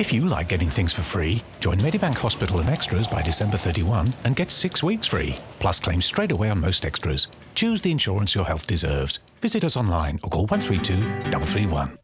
If you like getting things for free, join Medibank Hospital and Extras by December 31 and get six weeks free. Plus, claim straight away on most extras. Choose the insurance your health deserves. Visit us online or call 132 331.